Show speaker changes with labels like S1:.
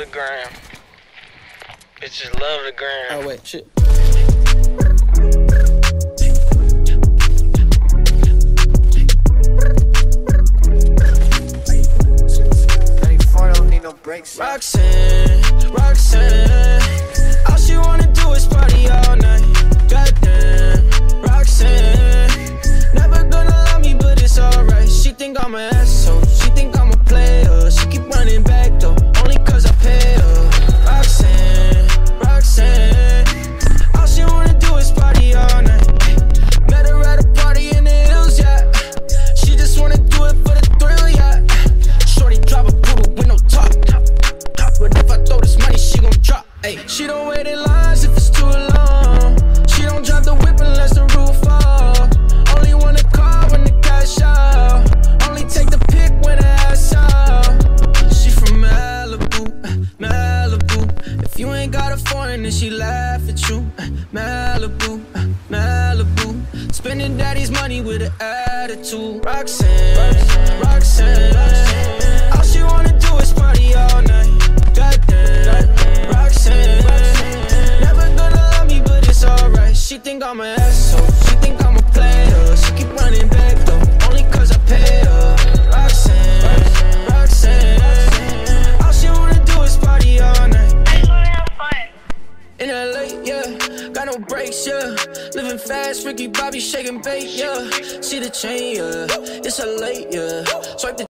S1: for the gram. Bitches love the gram.
S2: Oh wait, shit. I don't need no brakes. Roxanne, Roxanne, all she wanna do is party drop. Ay, she don't wait in lines if it's too long. She don't drive the whip unless the roof fall. Only wanna call when the cash out. Only take the pick when the ass out. She from Malibu, Malibu. If you ain't got a foreign, then she laugh at you. Malibu, Malibu. Spending daddy's money with an attitude. Roxanne, Roxanne. All She think I'm an asshole. She think I'm a player. She keep running back though, only cause I pay her. Roxanne, Roxanne. All she wanna do is party all night. In LA, yeah, got no brakes, yeah. Living fast, Ricky Bobby shaking bait, yeah. See the chain, yeah. It's a late, yeah. Swipe the